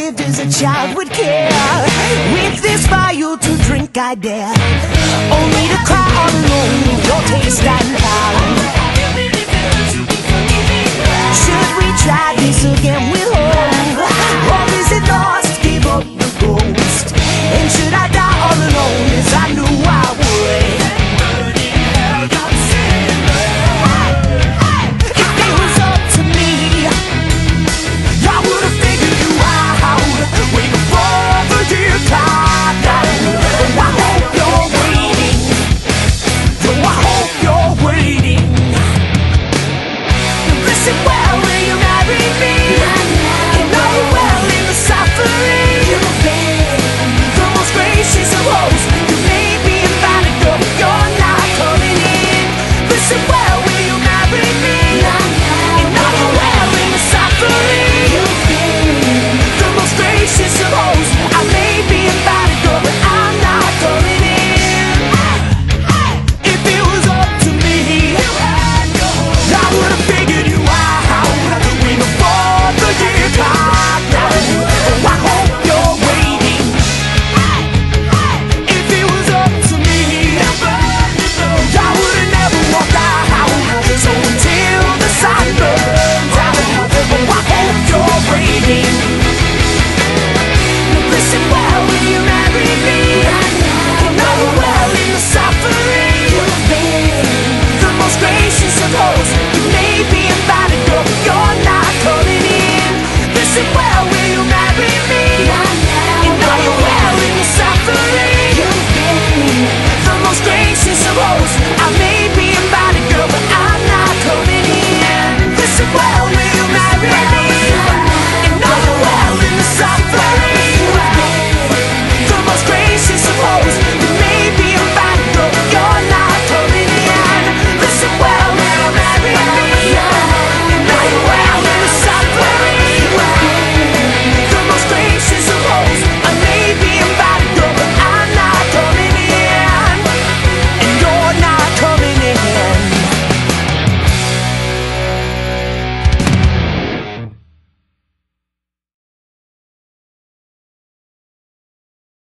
lived as a child would care. With this vial to drink I dare. Only to cry all alone, your taste and